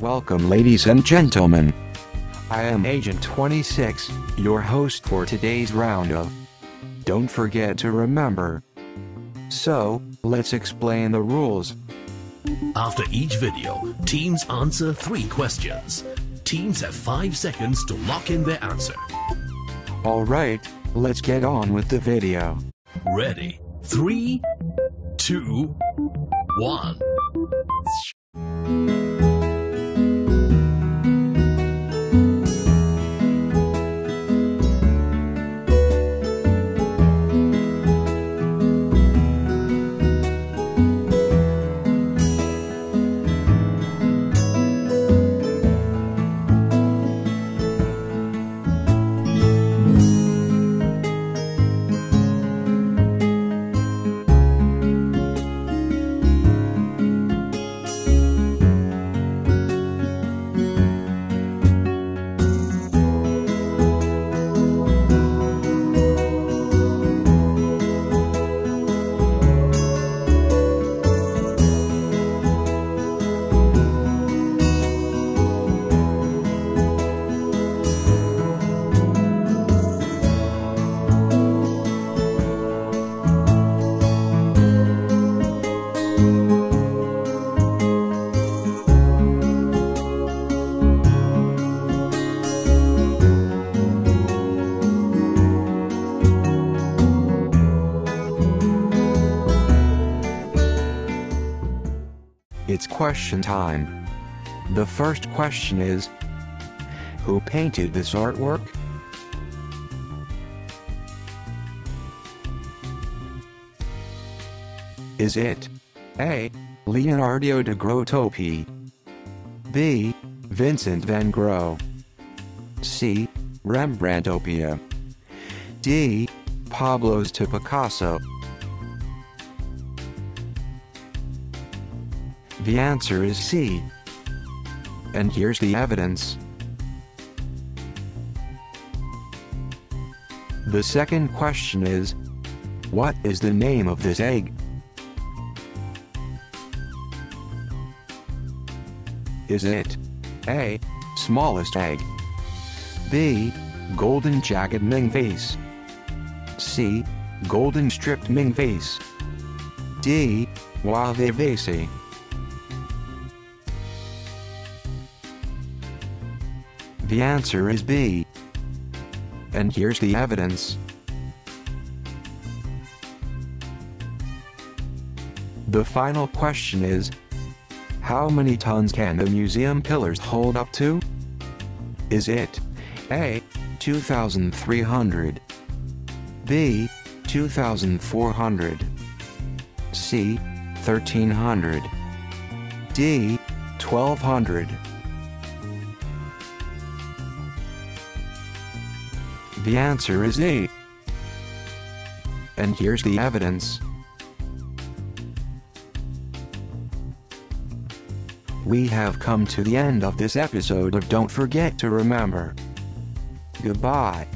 Welcome, ladies and gentlemen. I am Agent 26, your host for today's round of Don't Forget to Remember. So, let's explain the rules. After each video, teams answer three questions. Teams have five seconds to lock in their answer. Alright, let's get on with the video. Ready? Three, two, one. It's question time. The first question is Who painted this artwork? Is it A. Leonardo da Grottopi B. Vincent van Gogh C. Rembrandtopia D. Pablo's to Picasso The answer is C. And here's the evidence. The second question is What is the name of this egg? Is it A. Smallest egg B. Golden jagged Ming vase C. Golden stripped Ming vase D. Wave vase The answer is B. And here's the evidence. The final question is How many tons can the museum pillars hold up to? Is it A. 2,300 B. 2,400 C. 1,300 D. 1,200 The answer is A. And here's the evidence. We have come to the end of this episode of Don't Forget to Remember. Goodbye.